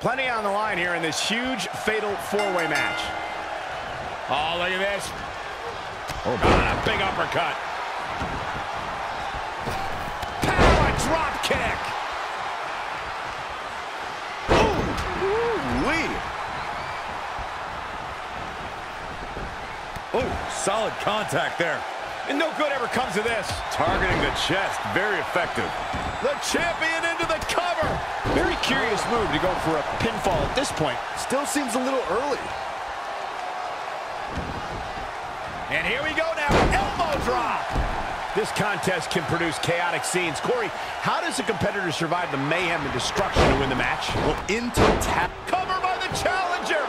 Plenty on the line here in this huge fatal four-way match. Oh, look at this. Oh, God, a big uppercut. Power drop kick. Ooh, wee. Oh, solid contact there. And no good ever comes of this. Targeting the chest, very effective. The champion into the cover. Very curious move to go for a pinfall at this point. Still seems a little early. And here we go now, elbow drop. This contest can produce chaotic scenes. Corey, how does a competitor survive the mayhem and destruction to win the match? Well, into tap. Cover by the challenger.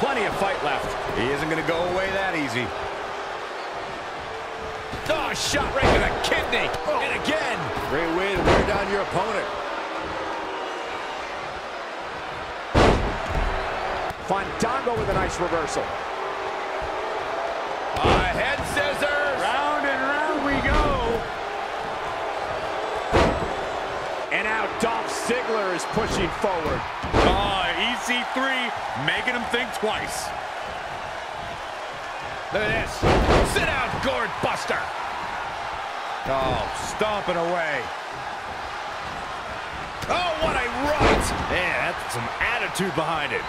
Plenty of fight left. He isn't going to go away that easy. Oh, shot right to the kidney. Oh. And again. Great way to wear down your opponent. Fandango with a nice reversal. Uh, head scissors. Round and round we go. And now Dolph Ziggler is pushing forward. Oh, EC3 making him think twice. Look at this. Sit down, gourd buster. Oh, stomping away. Oh, what a right. Yeah, that's some attitude behind it.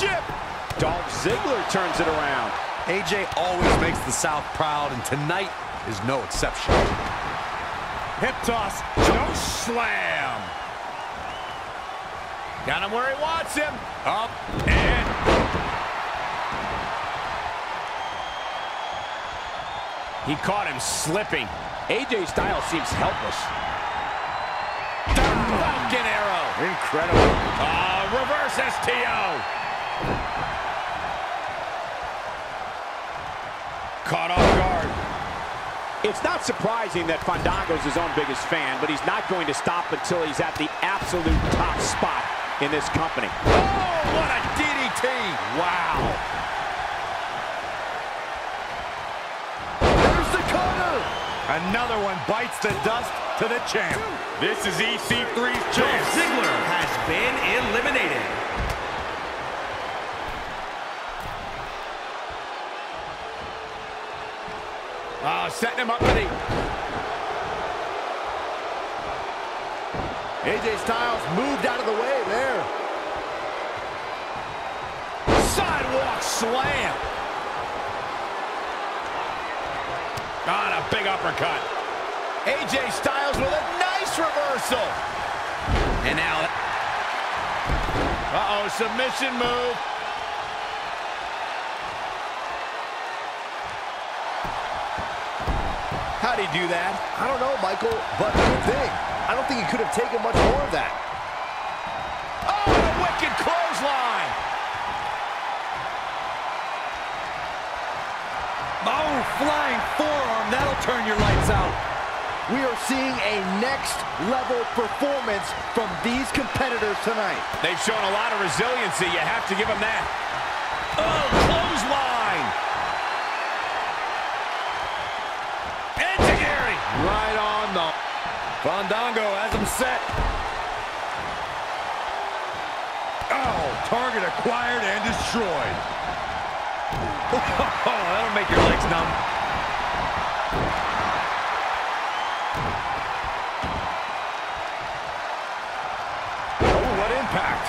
Championship. Dolph Ziggler turns it around. AJ always makes the South proud, and tonight is no exception. Hip toss. No slam. Got him where he wants him. Up and... He caught him slipping. AJ Styles seems helpless. Falcon arrow. Incredible. Uh, reverse STO. Caught off guard. It's not surprising that Fandango's his own biggest fan, but he's not going to stop until he's at the absolute top spot in this company. Oh, what a DDT! Wow. There's the cutter. Another one bites the dust to the champ. This is EC3's chance. Ziggler has been eliminated. Ah, oh, setting him up for the... AJ Styles moved out of the way there. Sidewalk slam. On a big uppercut. AJ Styles with a nice reversal. And now... Uh-oh, submission move. How'd do that? I don't know, Michael, but good thing. I don't think he could have taken much more of that. Oh, a wicked clothesline. Oh, flying forearm. That'll turn your lights out. We are seeing a next-level performance from these competitors tonight. They've shown a lot of resiliency. You have to give them that. Oh, clothesline. Enziguri. Right on the... Fandango has him set. Oh, target acquired and destroyed. Oh, that'll make your legs numb. Oh, what impact.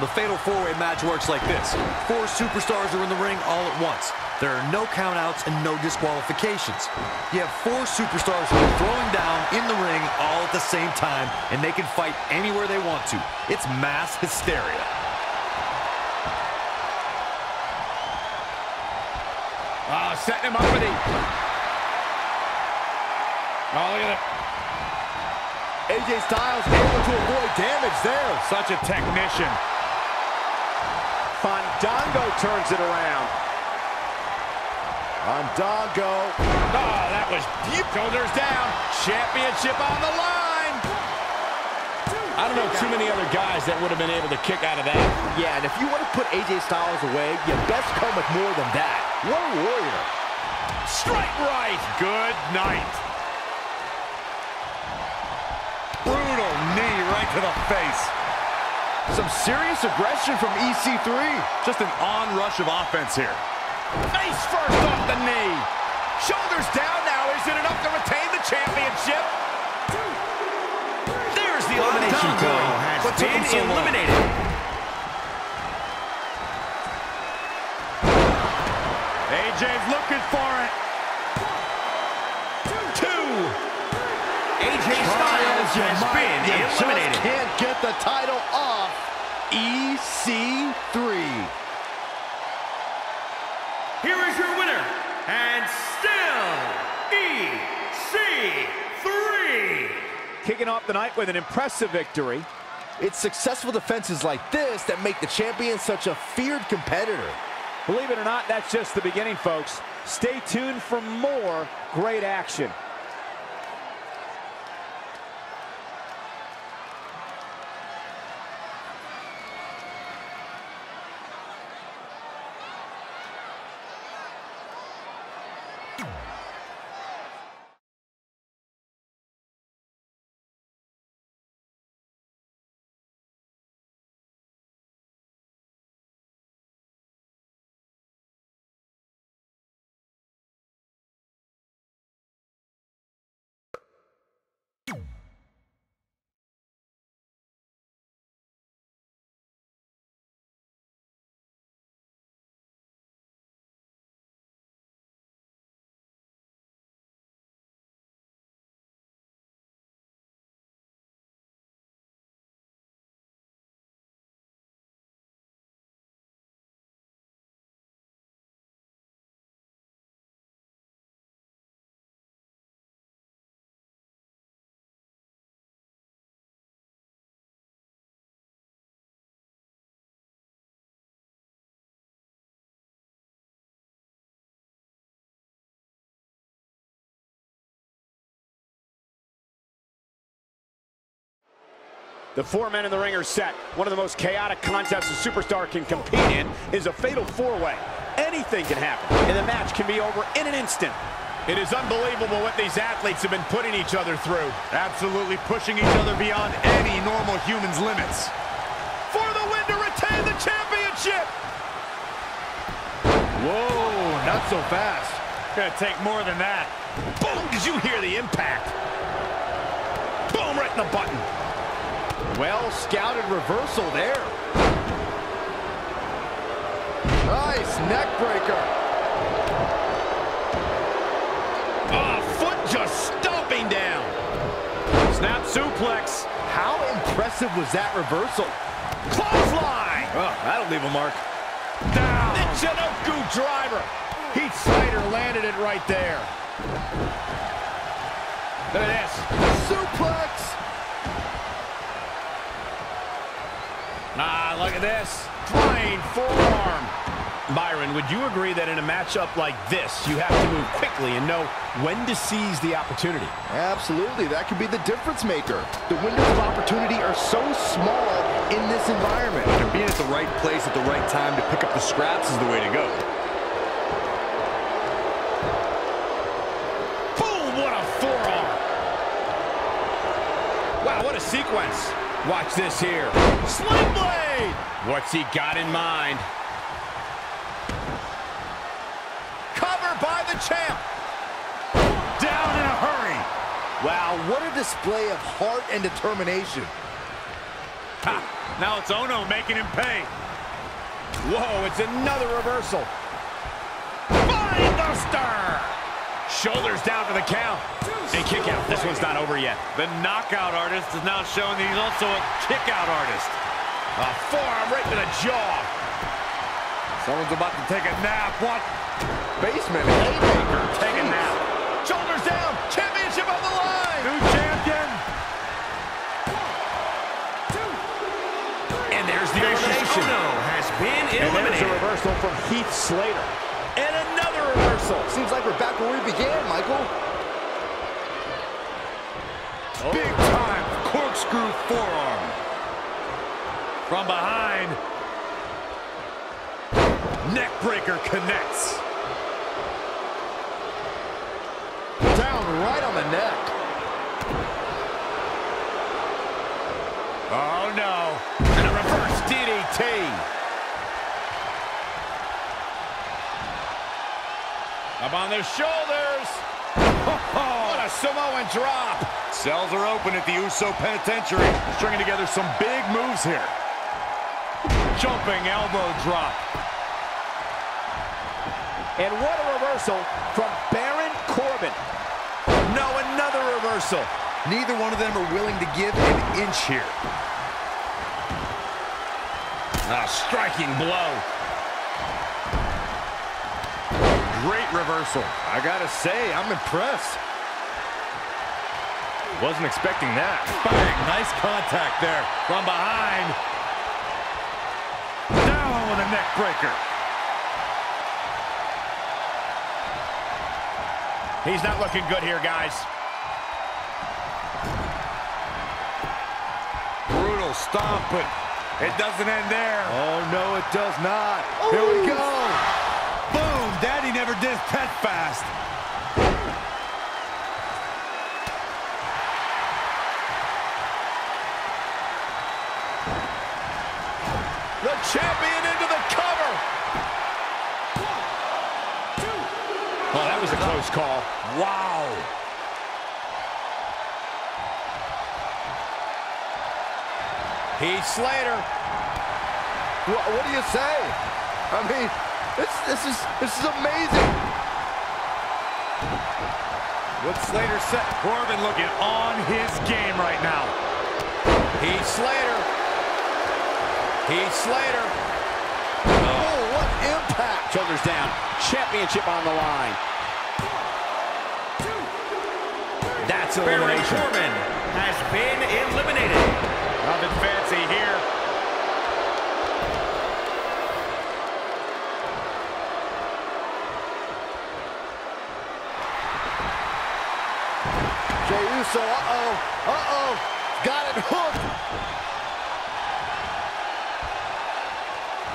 The Fatal 4-Way match works like this. Four superstars are in the ring all at once. There are no countouts and no disqualifications. You have four superstars who are throwing down in the ring all at the same time, and they can fight anywhere they want to. It's mass hysteria. Oh, setting him up for the... Oh, look at it. AJ Styles able to avoid damage there. Such a technician. Fandango turns it around. Fandango. Oh, that was deep. Shoulders down. Championship on the line. I don't know too many other guys that would have been able to kick out of that. Yeah, and if you want to put AJ Styles away, you best come with more than that. What a warrior. Strike right. Good night. Brutal knee right to the face. Some serious aggression from EC3. Just an onrush of offense here. Face first off the knee. Shoulders down now. Is it enough to retain the championship? There's the elimination point. What took him so eliminated. AJ's looking for it. Two. AJ Styles has been eliminated. just can't get the title off EC3. Here is your winner, and still EC3. Kicking off the night with an impressive victory. It's successful defenses like this that make the champion such a feared competitor. Believe it or not, that's just the beginning, folks. Stay tuned for more great action. The four men in the ring are set. One of the most chaotic contests a superstar can compete in is a fatal four-way. Anything can happen, and the match can be over in an instant. It is unbelievable what these athletes have been putting each other through. Absolutely pushing each other beyond any normal human's limits. For the win to retain the championship! Whoa, not so fast. Gonna take more than that. Boom! Did you hear the impact? Boom! Right in the button. Well scouted reversal there. Nice neck breaker. Oh, foot just stomping down. Snap suplex. How impressive was that reversal? Clothesline! Oh, that'll leave a mark. Down! The Chinoku driver. Heath Slater landed it right there. Look at this. Suplex. Ah, look at this. Flying forearm. Byron, would you agree that in a matchup like this, you have to move quickly and know when to seize the opportunity? Absolutely, that could be the difference maker. The windows of opportunity are so small in this environment. And being at the right place at the right time to pick up the scraps is the way to go. Boom! What a forearm. Wow, what a sequence. Watch this here. Sling blade! What's he got in mind? Cover by the champ. Down in a hurry. Wow, what a display of heart and determination. Ha, now it's Ohno making him pay. Whoa, it's another reversal. Mindbuster! Shoulders down for the count. And kick out. This one's not over yet. The knockout artist is now showing that he's also a kick-out artist. A forearm right to the jaw. Someone's about to take a nap. What? Basement haymaker. Take a nap. Shoulders down. Championship on the line. New champion. And there's the elimination. Oh, ono has been And there's a reversal from Heath Slater. And another reversal. Seems like we're back where we began, Michael. Oh. Big time corkscrew forearm. From behind. Neckbreaker connects. Down right on the neck. Oh, no. And a reverse DDT. Up on their shoulders. A Samoan drop. Cells are open at the Uso Penitentiary. Stringing together some big moves here. Jumping elbow drop. And what a reversal from Baron Corbin. No, another reversal. Neither one of them are willing to give an inch here. A striking blow. Great reversal. I gotta say, I'm impressed. Wasn't expecting that. Bang, nice contact there. From behind. Down with a neck breaker. He's not looking good here, guys. Brutal stomp, but it doesn't end there. Oh, no, it does not. Here we go. Boom! Daddy never did that fast. Wow. Heath Slater. What, what do you say? I mean, this, this is this is amazing. What Slater set, Corbin looking on his game right now. Heath Slater. Heath Slater. Oh, what impact. Shoulders down. Championship on the line. That's elimination. Baron elimination. Corbin has been eliminated. Nothing fancy here. Jey Uso, uh-oh, uh-oh. Got it hooked.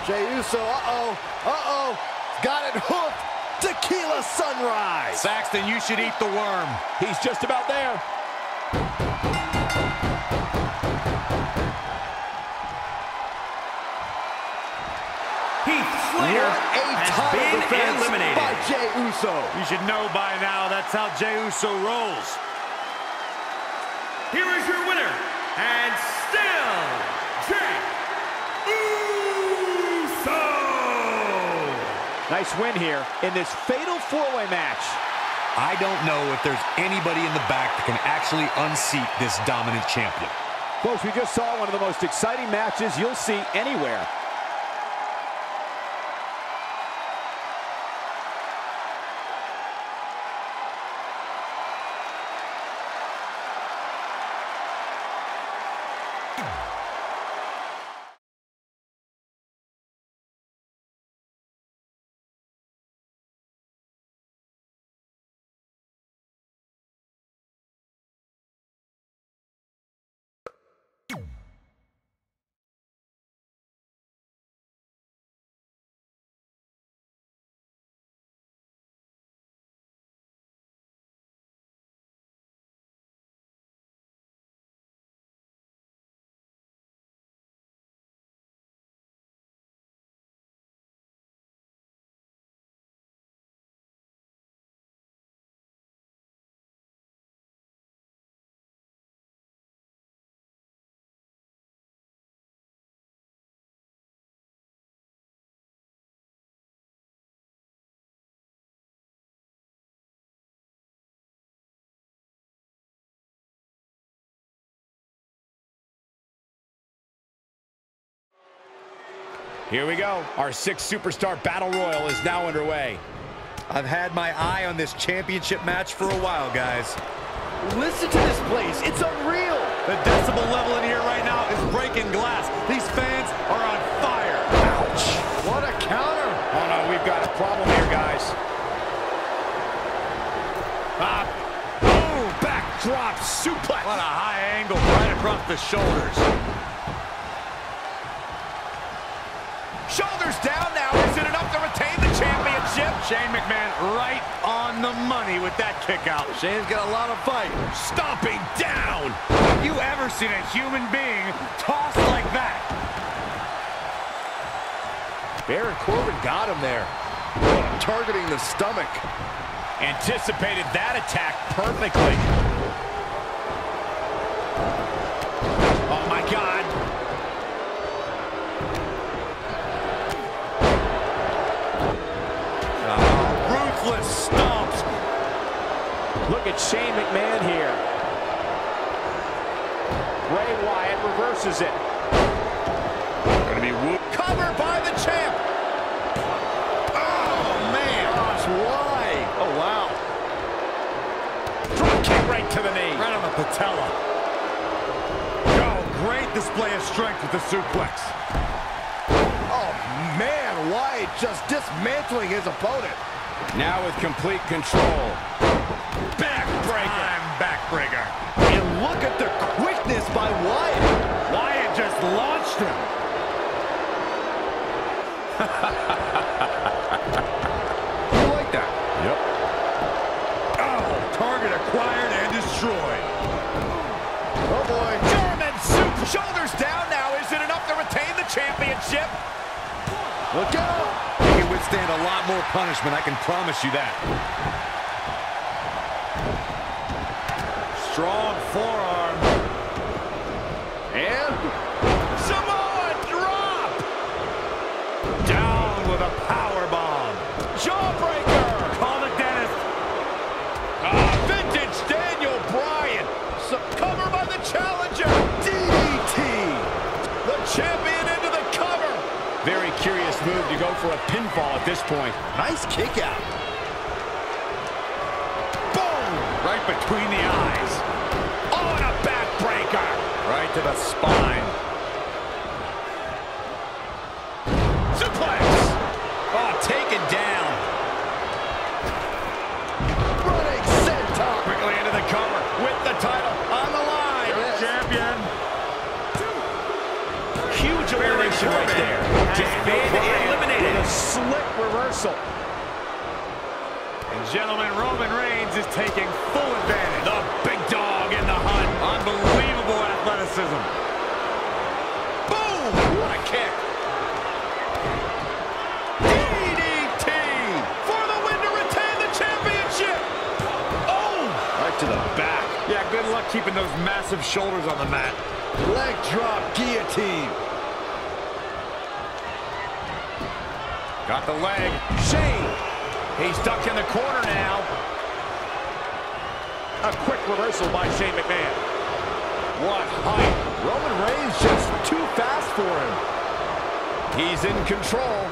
Jey Uso, uh-oh, uh-oh. Got it hooked. Tequila Sunrise. Saxton, you should eat the worm. He's just about there. Heath Slater What a has been eliminated. by Jey Uso. You should know by now that's how Jey Uso rolls. Here is your winner, and still Jey Uso. Nice win here in this fatal four-way match. I don't know if there's anybody in the back that can actually unseat this dominant champion. Folks, we just saw one of the most exciting matches you'll see anywhere. Here we go. Our sixth superstar battle royal is now underway. I've had my eye on this championship match for a while, guys. Listen to this place. It's unreal. The decibel level in here right now is breaking glass. These fans are on fire. Ouch. What a counter. Oh no, we've got a problem here, guys. Ah, boom, backdrop suplex. What a high angle right across the shoulders. Shane McMahon right on the money with that kick out. Shane's got a lot of fight. Stomping down. Have you ever seen a human being tossed like that? Baron Corbin got him there. Targeting the stomach. Anticipated that attack perfectly. Reverses it. Gonna be whoop. Cover by the champ. Oh, man. Gosh, why? Oh, wow. Drop kick right to the knee. Right on the patella. Oh, great display of strength with the suplex. Oh, man, Wyatt just dismantling his opponent. Now with complete control. Backbreaker. I'm backbreaker. And look at the quickness by Wyatt. Wyatt just launched him. You like that? Yep. Oh, target acquired and destroyed. Oh, boy. German soup. Shoulders down now. Is it enough to retain the championship? Look out. He can withstand a lot more punishment, I can promise you that. Strong forearm. And Samoa drop. Down with a power bomb. Jawbreaker. Call the dentist. Ah, vintage Daniel Bryan. So cover by the challenger. DDT. The champion into the cover. Very curious move to go for a pinfall at this point. Nice kick out. Between the eyes. And a backbreaker. Right to the spine. Suplex. Oh, taken down. Running senton. Quickly into the cover with the title on the line. Champion. Huge elimination right there. Has been eliminated. A slick reversal. And gentlemen, Roman Reigns is taking full advantage. Athleticism. Boom! What a kick. DDT for the win to retain the championship. Oh! Right to the back. Yeah, good luck keeping those massive shoulders on the mat. Leg drop guillotine. Got the leg. Shane. He's ducked in the corner now. A quick reversal by Shane McMahon. What height. Roman Reigns just too fast for him. He's in control.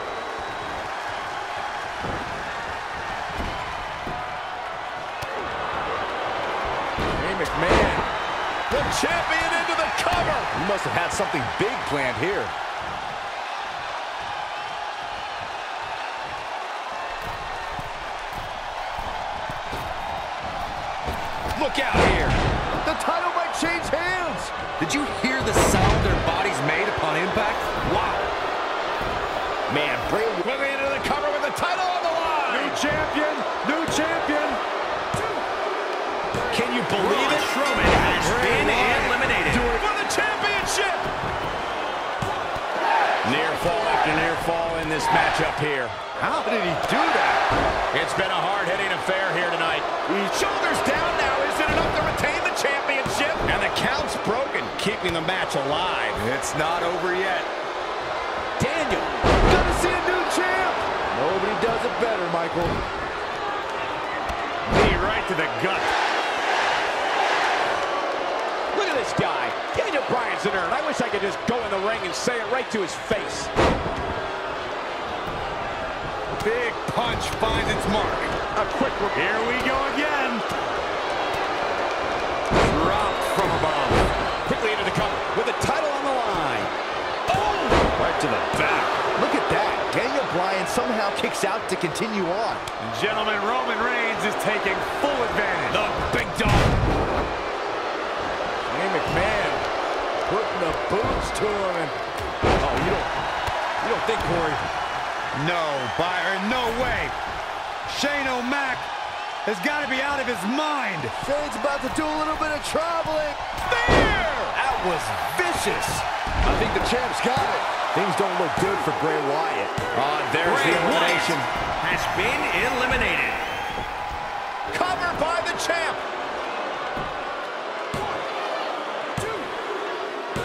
Shane McMahon. The champion into the cover. He must have had something big planned here. This matchup here. How did he do that? It's been a hard-hitting affair here tonight. Shoulders down now. Is it enough to retain the championship? And the count's broken, keeping the match alive. It's not over yet. Daniel. Gonna see a new champ. Nobody does it better, Michael. Knee right to the gut. Look at this guy. Daniel Bryan's an earn. I wish I could just go in the ring and say it right to his face. Big punch finds its mark. A quick re- Here we go again. Dropped from above. quickly into the cover with the title on the line. Oh! Right to the back. Look at that. Daniel Bryan somehow kicks out to continue on. Gentlemen, Roman Reigns is taking full advantage. The big dog. Shane McMahon putting the boots to him. And, oh, you don't, you don't think, Corey, No, Byron, no way. Shane O'Mac has got to be out of his mind. Shane's about to do a little bit of traveling. There! That was vicious. I think the champ's got it. Things don't look good for Bray Wyatt. Oh, there's Bray the elimination. Wyatt has been eliminated. Covered by the champ.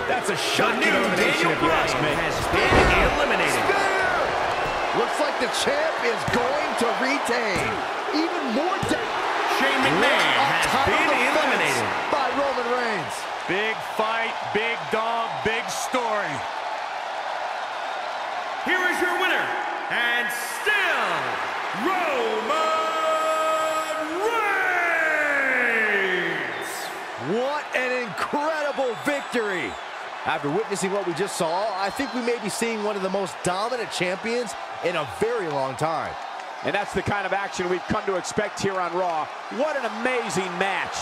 That's a The new Daniel if you ask Bryan has been eliminated. Looks like the champ is going to retain. Even more damage. Shane McMahon has been eliminated. by Roman Reigns. Big fight, big dog, big story. Here is your winner, and still Roman After witnessing what we just saw, I think we may be seeing one of the most dominant champions in a very long time. And that's the kind of action we've come to expect here on Raw. What an amazing match.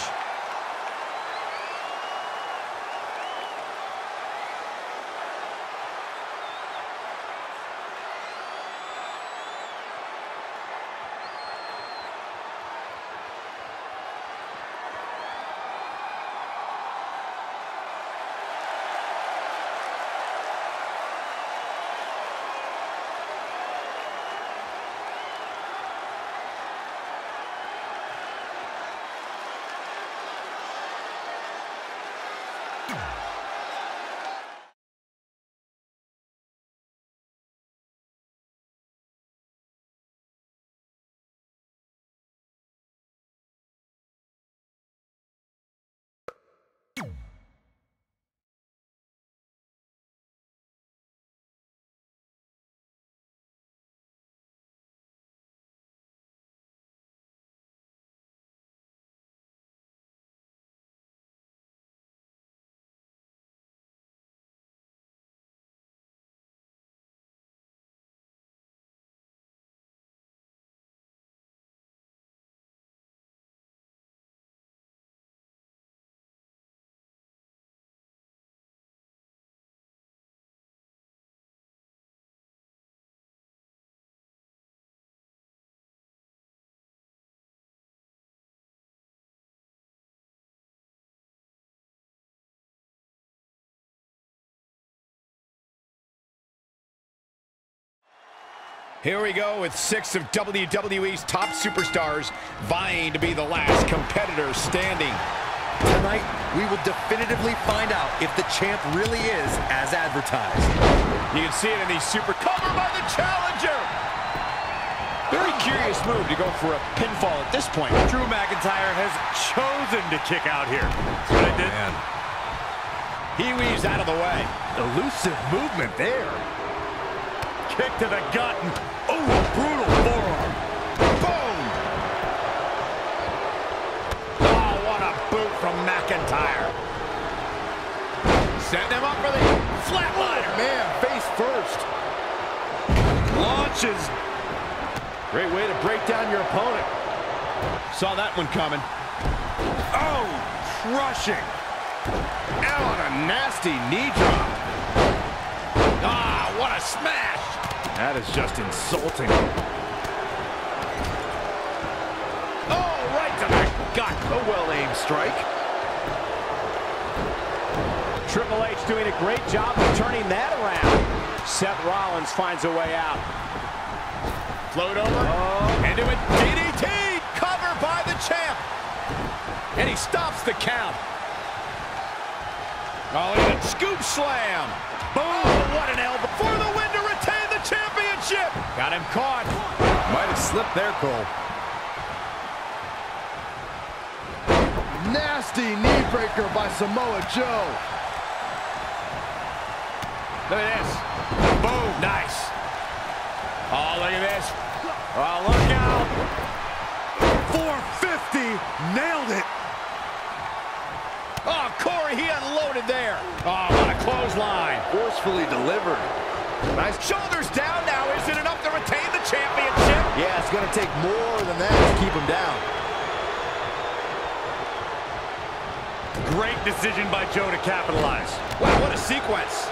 Here we go with six of WWE's top superstars vying to be the last competitor standing. Tonight, we will definitively find out if the champ really is as advertised. You can see it in these super cover by the challenger. Very curious move to go for a pinfall at this point. Drew McIntyre has chosen to kick out here. See what I did? He weaves out of the way. Elusive movement there. Kick to the gut. Oh, brutal forearm. Boom! Oh, what a boot from McIntyre. Setting him up for the flatliner. Man, face first. Launches. Great way to break down your opponent. Saw that one coming. Oh, crushing. And on a nasty knee drop. Ah, what a smash! That is just insulting. Oh, right to the gut. A well-aimed strike. Triple H doing a great job of turning that around. Seth Rollins finds a way out. Float over. Oh. Into it. DDT. Cover by the champ. And he stops the count. Oh, at that scoop slam. Boom. Oh, what an elbow. For the win Got him caught. Might have slipped there, Cole. Nasty knee breaker by Samoa Joe. Look at this. Boom. Nice. Oh, look at this. Oh, look out. 450. Nailed it. Oh, Corey, he unloaded there. Oh, what a clothesline. Forcefully delivered. Nice. Shoulders down yeah, it's going to take more than that to keep him down. Great decision by Joe to capitalize. Wow, what a sequence.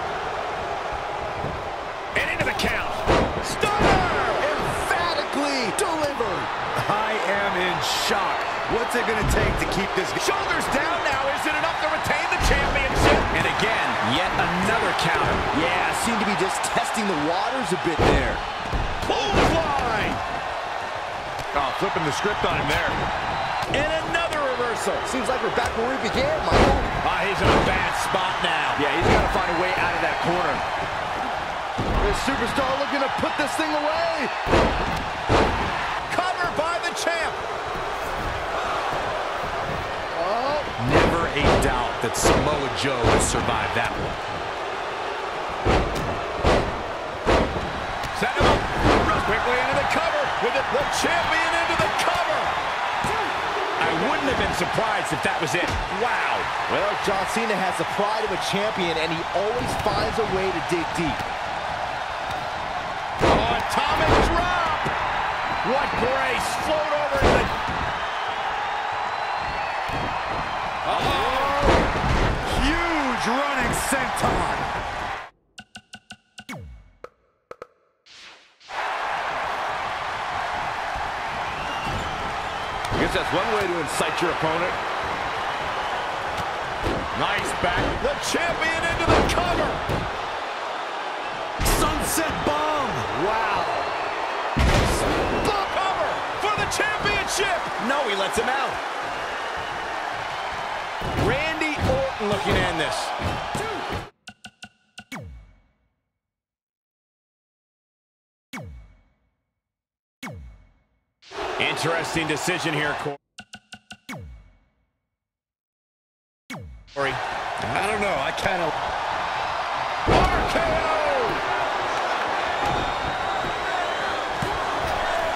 And into the count. Stunner! Emphatically delivered. I am in shock. What's it going to take to keep this? Shoulders down now. Is it enough to retain the championship? And again, yet another counter. Yeah, seemed to be just testing the waters a bit there. Boom! Oh, flipping the script on him there. And another reversal. Seems like we're back where we began, Michael. Ah, he's in a bad spot now. Yeah, he's got to find a way out of that corner. The superstar looking to put this thing away. Cover by the champ. Never a doubt that Samoa Joe will survive that one. Set him up. Quickly into the cover. With it, the champion into the cover. I wouldn't have been surprised if that was it. Wow. Well, John Cena has the pride of a champion, and he always finds a way to dig deep. Oh, atomic drop. What grace. Float over to the... Huge running senton. Guess that's one way to incite your opponent. Nice back. The champion into the cover. Sunset bomb! Wow. The cover for the championship. No, he lets him out. Randy Orton looking end this. Interesting decision here, Corey. I don't know. I kind of... RKO.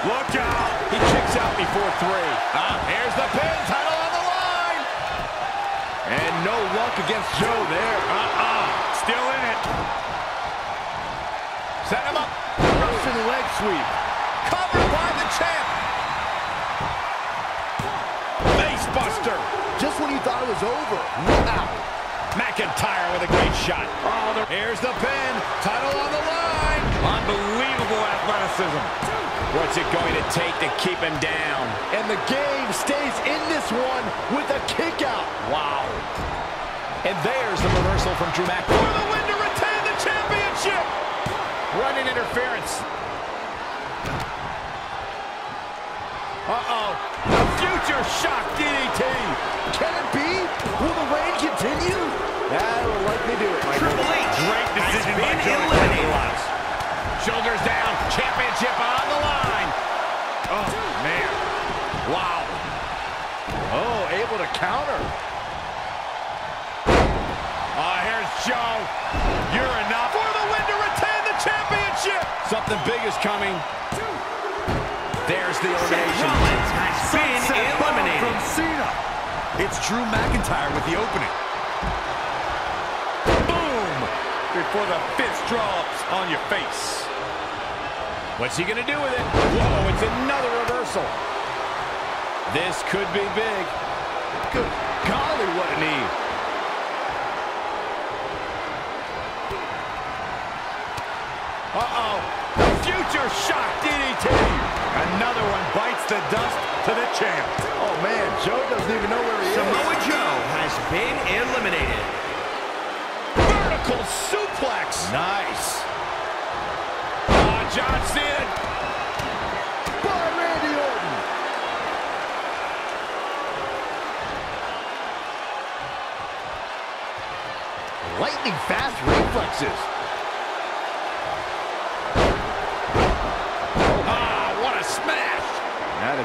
Look out! He kicks out before three. Ah, here's the pin. Title on the line. And no luck against Joe there. Uh-uh. Still in it. Set him up. Russian leg sweep. Just when you thought it was over. Wow. McIntyre with a great shot. Oh, the... here's the pin. Title on the line. Unbelievable athleticism. What's it going to take to keep him down? And the game stays in this one with a kick out. Wow. And there's the reversal from Drew McIntyre. For the win to retain the championship. Running interference. Uh-oh. The future shock DDT. Can it be? Will the reign continue? That will likely do it, Michael. Triple H Great decision by Joe to eliminated. Shoulders down. Championship on the line. Oh, man. Wow. Oh, able to counter. Ah, here's Joe. You're enough. For the win to retain the championship. Something big is coming. There's the elimination. Rollins has been eliminated. from Cena. It's Drew McIntyre with the opening. Boom! Before the fist drops on your face. What's he going to do with it? Whoa, it's another reversal. This could be big. Good golly, what a knee. Uh-oh. The future shock DDT. Another one bites the dust to the champ. Oh, man, Joe doesn't even know where he Samoa is. Samoa Joe has been eliminated. Vertical suplex. Nice. Ah, John Cena. By Randy Orton. Lightning fast reflexes.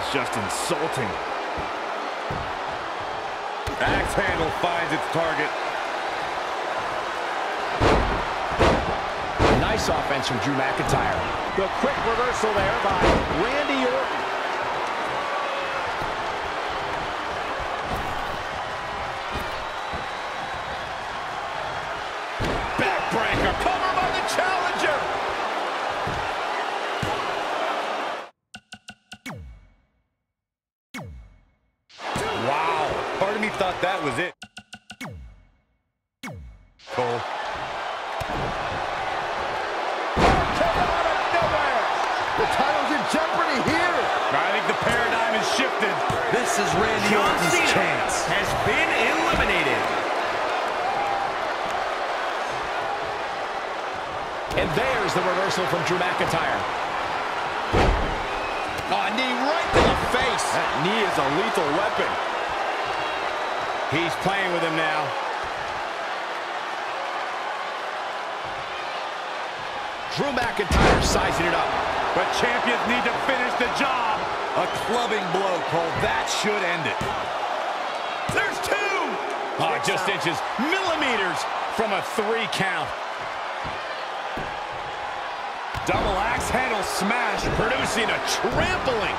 Is just insulting. Axe handle finds its target. Nice offense from Drew McIntyre. The quick reversal there by Randy Oh, just inches, millimeters from a three count. Double axe handle smash. Producing a trampling.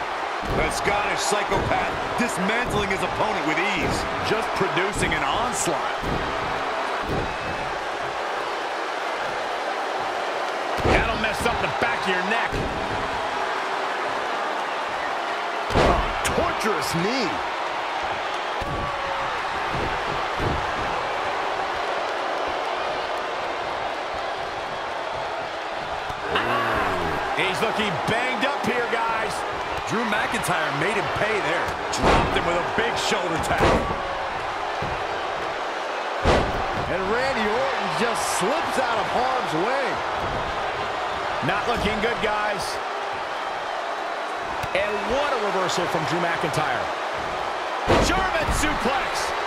The Scottish psychopath dismantling his opponent with ease. Just producing an onslaught. That'll mess up the back of your neck. Torturous knee. He's looking banged up here, guys. Drew McIntyre made him pay there. Dropped him with a big shoulder tackle. And Randy Orton just slips out of harm's way. Not looking good, guys. And what a reversal from Drew McIntyre. German suplex.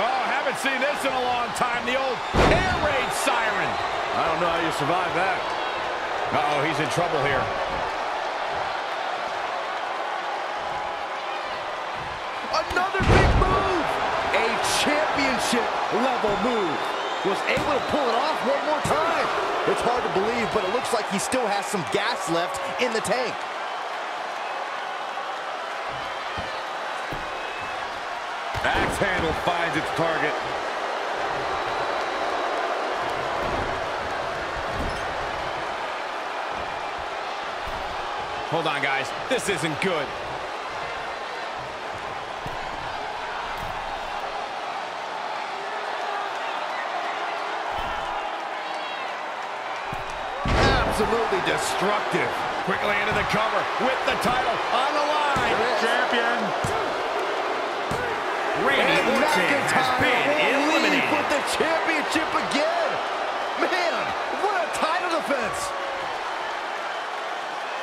Oh, haven't seen this in a long time. The old Air raid siren. I don't know how you survive that. Uh-oh, he's in trouble here. Another big move. A championship level move. Was able to pull it off one more time. It's hard to believe, but it looks like he still has some gas left in the tank. Handle finds its target. Hold on, guys. This isn't good. Absolutely destructive. Quickly into the cover with the title on the line. Champion. Randy And has McIntyre been eliminated. with the championship again. Man, what a title defense.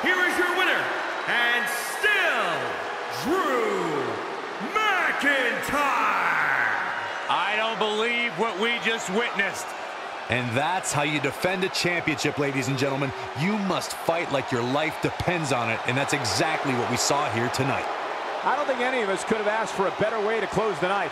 Here is your winner, and still, Drew McIntyre. I don't believe what we just witnessed. And that's how you defend a championship, ladies and gentlemen. You must fight like your life depends on it, and that's exactly what we saw here tonight. I don't think any of us could have asked for a better way to close the night.